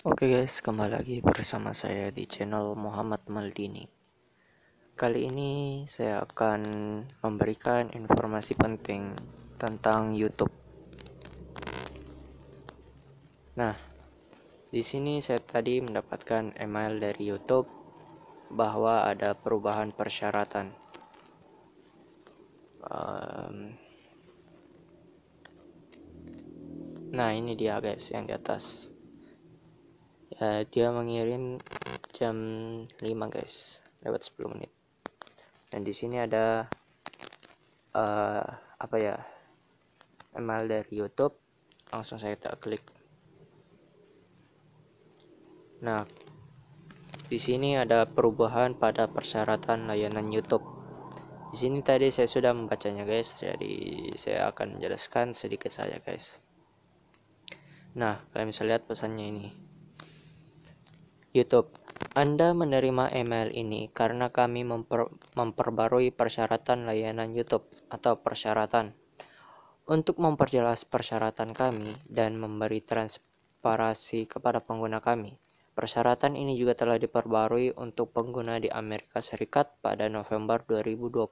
Oke guys, kembali lagi bersama saya di channel Muhammad Maldini. Kali ini saya akan memberikan informasi penting tentang YouTube. Nah, di sini saya tadi mendapatkan email dari YouTube bahwa ada perubahan persyaratan. Um, nah, ini dia guys yang di atas uh, dia mengirim jam 5 guys. Lewat 10 menit. Dan di sini ada uh, apa ya email dari YouTube. Langsung saya tak klik. Nah di sini ada perubahan pada persyaratan layanan YouTube. Di sini tadi saya sudah membacanya guys. Jadi saya akan menjelaskan sedikit saja guys. Nah kalian bisa lihat pesannya ini YouTube. Anda menerima email ini karena kami memper, memperbarui persyaratan layanan YouTube atau persyaratan. Untuk memperjelas persyaratan kami dan memberi transparasi kepada pengguna kami, persyaratan ini juga telah diperbarui untuk pengguna di Amerika Serikat pada November 2020.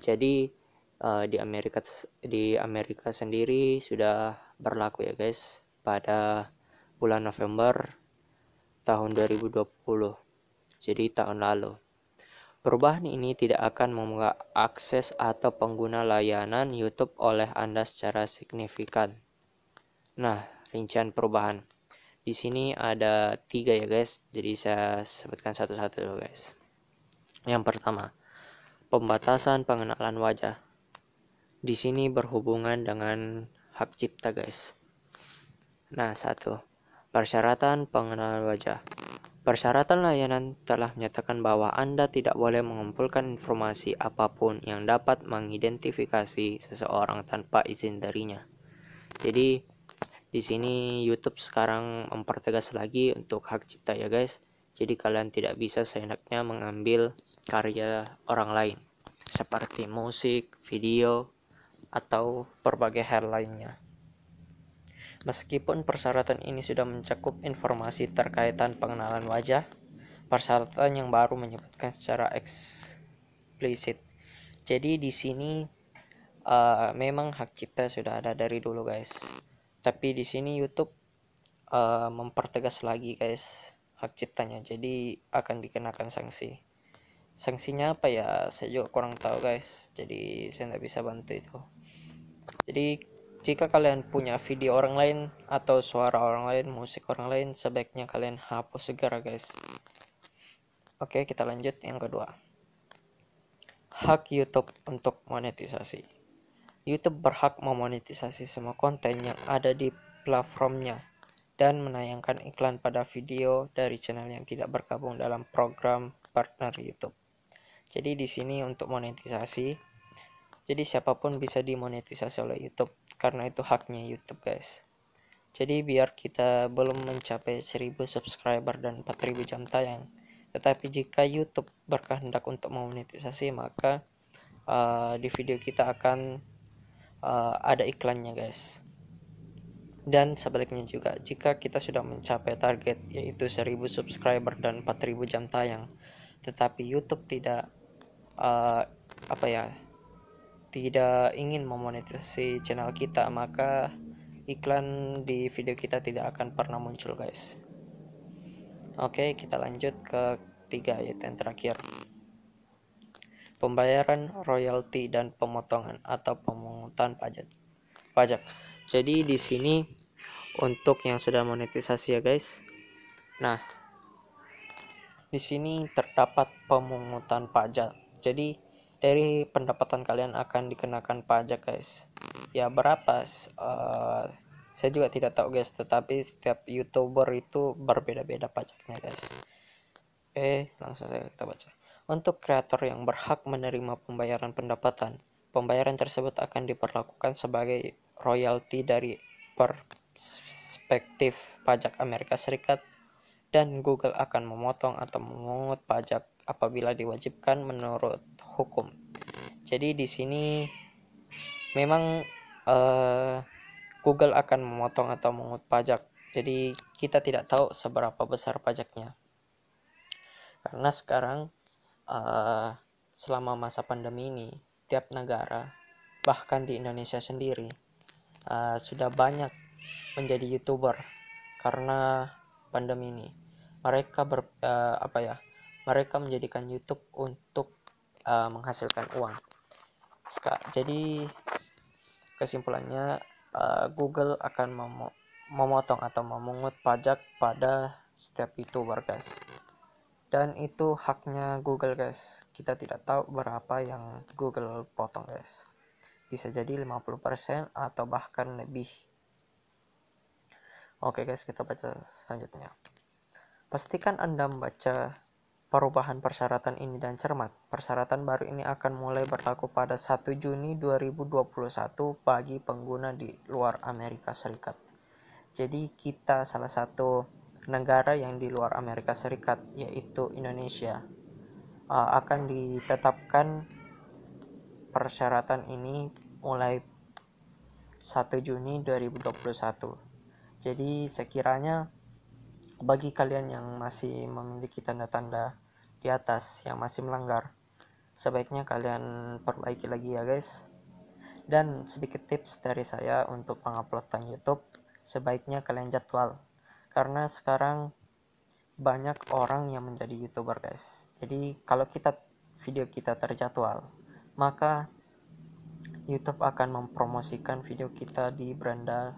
Jadi uh, di Amerika di Amerika sendiri sudah berlaku ya guys pada bulan November tahun 2020, jadi tahun lalu. Perubahan ini tidak akan membuka akses atau pengguna layanan YouTube oleh Anda secara signifikan. Nah, rincian perubahan. Di sini ada tiga ya guys, jadi saya sebutkan satu-satu dulu guys. Yang pertama, pembatasan pengenalan wajah. Di sini berhubungan dengan hak cipta guys. Nah, satu, Persyaratan pengenalan wajah. Persyaratan layanan telah menyatakan bahwa Anda tidak boleh mengumpulkan informasi apa pun yang dapat mengidentifikasi seseorang tanpa izin darinya. Jadi di sini YouTube sekarang mempertegas lagi untuk hak cipta ya guys. Jadi kalian tidak bisa seenaknya mengambil karya orang lain seperti musik, video, atau berbagai hal lainnya. Meskipun persyaratan ini sudah mencakup informasi terkaitan pengenalan wajah, persyaratan yang baru menyebutkan secara eksplisit. Jadi di sini uh, memang hak cipta sudah ada dari dulu guys. Tapi di sini YouTube uh, mempertegas lagi guys hak ciptanya. Jadi akan dikenakan sanksi. Sanksinya apa ya? Saya juga kurang tahu guys. Jadi saya tidak bisa bantu itu. Jadi jika kalian punya video orang lain atau suara orang lain, musik orang lain, sebaiknya kalian hapus segera guys. Oke, kita lanjut yang kedua. Hak YouTube untuk monetisasi. YouTube berhak memonetisasi semua konten yang ada di platformnya dan menayangkan iklan pada video dari channel yang tidak bergabung dalam program partner YouTube. Jadi di sini untuk monetisasi jadi siapa pun bisa dimonetisasi oleh YouTube karena itu haknya YouTube guys. Jadi biar kita belum mencapai 1000 subscriber dan 4000 jam tayang. Tetapi jika YouTube berkehendak untuk memonetisasi maka uh, di video kita akan uh, ada iklannya guys. Dan sebaliknya juga jika kita sudah mencapai target yaitu 1000 subscriber dan 4000 jam tayang tetapi YouTube tidak uh, apa ya tidak ingin memonetisasi channel kita maka iklan di video kita tidak akan pernah muncul guys. Oke kita lanjut ke tiga yaitu yang terakhir. Pembayaran royalti dan pemotongan atau pemungutan pajak. Pajak. Jadi di sini untuk yang sudah monetisasi ya guys. Nah di sini terdapat pemungutan pajak. Jadi dari pendapatan kalian akan dikenakan pajak guys. Ya berapa? Uh, saya juga tidak tahu guys. Tetapi setiap youtuber itu berbeda-beda pajaknya guys. Oke langsung saja kita baca. Untuk kreator yang berhak menerima pembayaran pendapatan pembayaran tersebut akan diperlakukan sebagai royalti dari perspektif pajak Amerika Serikat dan Google akan memotong atau memungut pajak apabila diwajibkan menurut hukum. Jadi di sini memang uh, Google akan memotong atau mengut pajak. Jadi kita tidak tahu seberapa besar pajaknya. Karena sekarang uh, selama masa pandemi ini tiap negara bahkan di Indonesia sendiri uh, sudah banyak menjadi youtuber. Karena pandemi ini mereka ber uh, apa ya mereka menjadikan YouTube untuk uh, menghasilkan uang. Jadi kesimpulannya uh, Google akan mem memotong atau memungut pajak pada setiap youtuber guys. Dan itu haknya Google guys. Kita tidak tahu berapa yang Google potong guys. Bisa jadi 50% atau bahkan lebih. Oke guys kita baca selanjutnya pastikan anda membaca perubahan persyaratan ini dan cermat. Persyaratan baru ini akan mulai berlaku pada 1 Juni 2021 bagi pengguna di luar Amerika Serikat. Jadi kita salah satu negara yang di luar Amerika Serikat yaitu Indonesia. Akan ditetapkan persyaratan ini mulai 1 Juni 2021 jadi sekiranya bagi kalian yang masih memiliki tanda-tanda di atas yang masih melanggar sebaiknya kalian perbaiki lagi ya guys. Dan sedikit tips dari saya untuk penguploadan YouTube sebaiknya kalian jadwal. Karena sekarang banyak orang yang menjadi youtuber guys. Jadi kalau kita video kita terjadwal maka YouTube akan mempromosikan video kita di beranda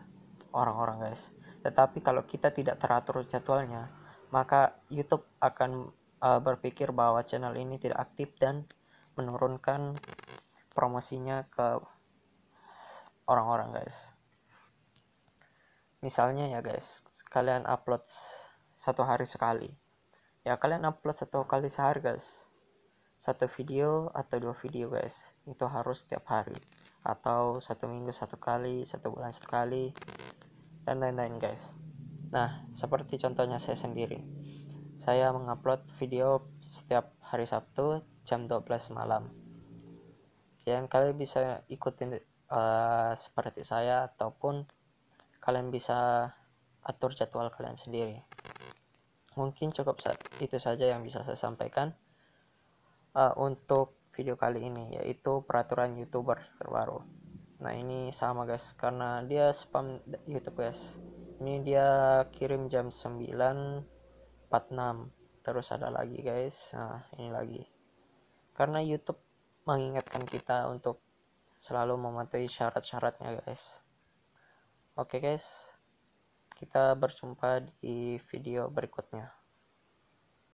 orang-orang guys tetapi kalau kita tidak teratur jadwalnya maka YouTube akan uh, berpikir bahwa channel ini tidak aktif dan menurunkan promosinya ke orang-orang guys. Misalnya ya guys kalian upload satu hari sekali. Ya kalian upload satu kali sehari guys. Satu video atau dua video guys itu harus setiap hari. Atau satu minggu satu kali satu bulan satu kali dan lain-lain guys. Nah seperti contohnya saya sendiri. Saya mengupload video setiap hari Sabtu jam 12 malam. Jadi kalian bisa ikutin uh, seperti saya ataupun kalian bisa atur jadwal kalian sendiri. Mungkin cukup itu saja yang bisa saya sampaikan uh, untuk video kali ini yaitu peraturan youtuber terbaru nah ini sama guys. Karena dia spam youtube guys. Ini dia kirim jam 9.46 terus ada lagi guys. Nah ini lagi. Karena youtube mengingatkan kita untuk selalu mematuhi syarat-syaratnya guys. Oke guys, kita berjumpa di video berikutnya.